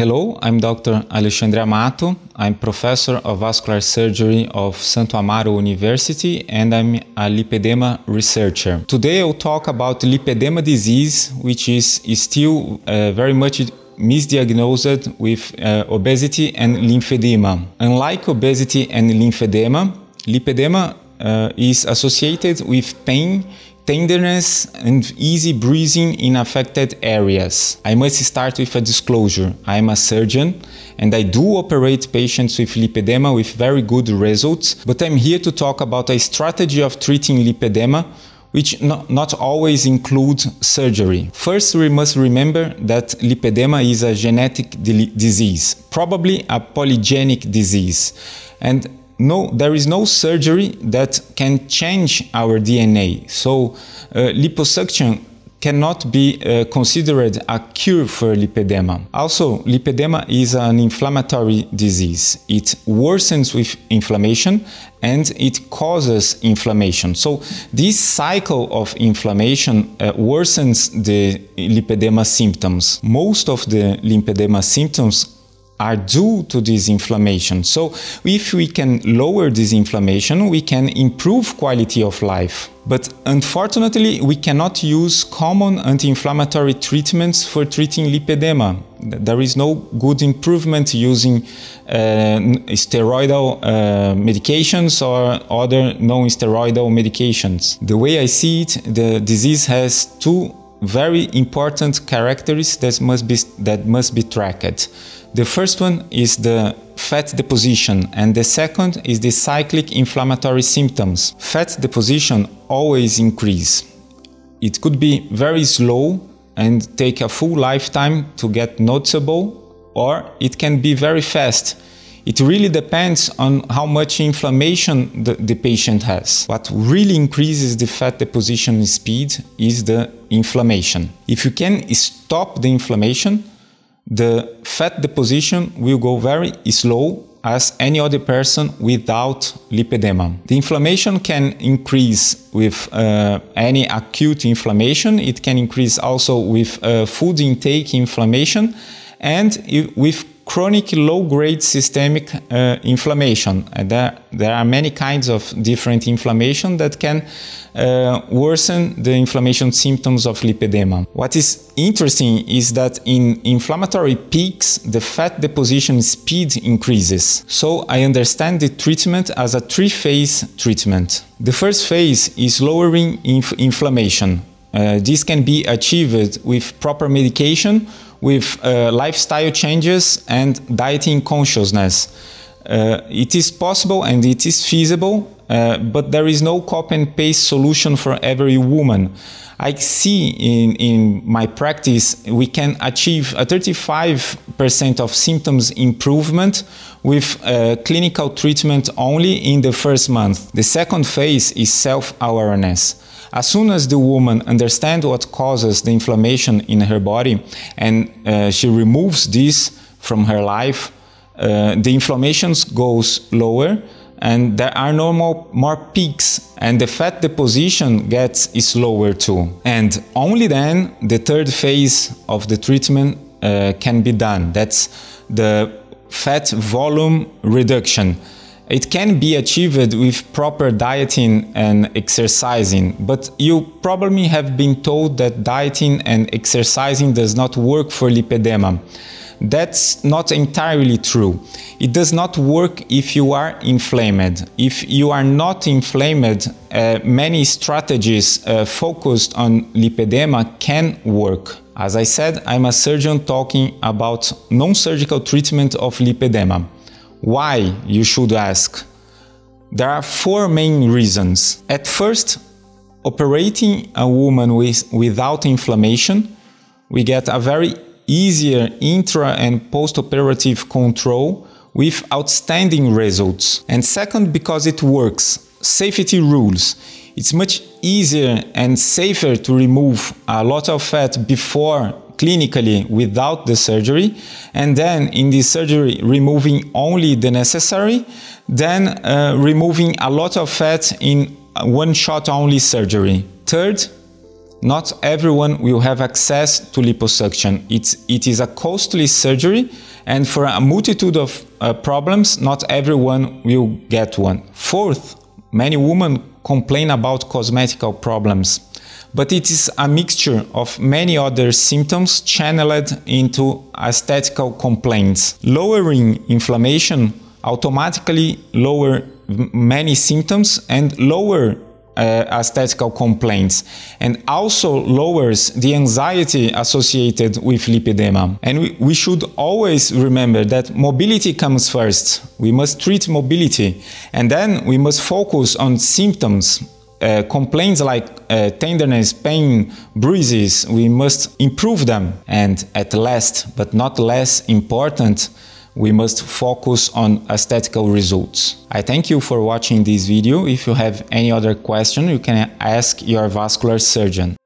Hello, I'm Dr. Alexandre Amato. I'm professor of vascular surgery of Santo Amaro University and I'm a lipedema researcher. Today I'll talk about lipedema disease, which is, still uh, very much misdiagnosed with uh, obesity and lymphedema. Unlike obesity and lymphedema, lipedema uh, is associated with pain tenderness and easy bruising in affected areas. I must start with a disclosure. I am a surgeon and I do operate patients with lipedema with very good results, but I'm here to talk about a strategy of treating lipedema which not, always includes surgery. First, we must remember that lipedema is a genetic disease, probably a polygenic disease. And no, there is no surgery that can change our DNA. So uh, liposuction cannot be uh, considered a cure for lipedema. Also, lipedema is an inflammatory disease. It worsens with inflammation and it causes inflammation. So, this cycle of inflammation uh, worsens the lipedema symptoms. Most of the lipedema symptoms are due to this inflammation. So if we can lower this inflammation, we can improve quality of life. But unfortunately, we cannot use common anti-inflammatory treatments for treating lipedema. There is no good improvement using uh, steroidal uh, medications or other non-steroidal medications. The way I see it, the disease has two very important characteristics that must be, that must be tracked. The first one is the fat deposition and the second is the cyclic inflammatory symptoms. Fat deposition always increase. It could be very slow and take a full lifetime to get noticeable or it can be very fast. It really depends on how much inflammation the, the, patient has. What really increases the fat deposition speed is the inflammation. If you can stop the inflammation, the fat deposition will go very slow as any other person without lipedema. The inflammation can increase with uh, any acute inflammation. It can increase also with uh, food intake inflammation and with chronic low-grade systemic uh, inflammation. There, there, are many kinds of different inflammation that can uh, worsen the inflammation symptoms of lipedema. What is interesting is that in inflammatory peaks, the fat deposition speed increases. So I understand the treatment as a three-phase treatment. The first phase is lowering inf inflammation. Uh, this can be achieved with proper medication with uh, lifestyle changes and dieting consciousness. Uh, it is possible and it is feasible, uh, but there is no copy and paste solution for every woman. I see in, in my practice we can achieve a 35% of symptoms improvement with uh, clinical treatment only in the first month. The second phase is self-awareness. As soon as the woman understands what causes the inflammation in her body and uh, she removes this from her life, uh, the inflammation goes lower and there are no more, more peaks and the fat deposition gets slower too. And only then the third phase of the treatment uh, can be done. That's the fat volume reduction. It can be achieved with proper dieting and exercising, but you probably have been told that dieting and exercising does not work for lipedema. That's not entirely true. It does not work if you are inflamed. If you are not inflamed, uh, many strategies uh, focused on lipedema can work. As I said, I'm a surgeon talking about non-surgical treatment of lipedema. Why, you should ask? There are four main reasons. At first, operating a woman with, without inflammation, we get a very easier intra and post-operative control with outstanding results. And second, because it works. Safety rules. It's much easier and safer to remove a lot of fat before clinically without the surgery, and then in the surgery removing only the necessary, then uh, removing a lot of fat in one shot only surgery. Third, not everyone will have access to liposuction. It's, it is a costly surgery and for a multitude of uh, problems, not everyone will get one. Fourth, many women complain about cosmetical problems, but it is a mixture of many other symptoms channeled into aesthetical complaints. Lowering inflammation automatically lower many symptoms and lower uh, aesthetical complaints and also lowers the anxiety associated with lipedema. And we, we should always remember that mobility comes first. We must treat mobility and then we must focus on symptoms uh, complaints like uh, tenderness, pain, bruises, we must improve them. And at last, but not less important, we must focus on aesthetical results. I thank you for watching this video. If you have any other question, you can ask your vascular surgeon.